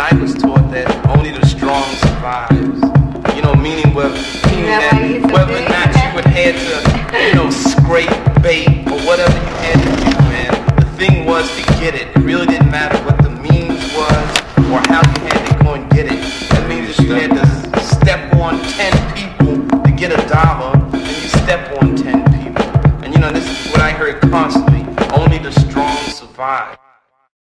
I was taught that only the strong survives. You know, meaning whether, meaning that whether or not you would had to, you know, scrape, bait, or whatever you had to do, man. The thing was to get it. It really didn't matter what the means was or how you had to go and get it. That means that you had to step on 10 people to get a dollar, and you step on 10 people. And you know, this is what I heard constantly. Only the strong survive.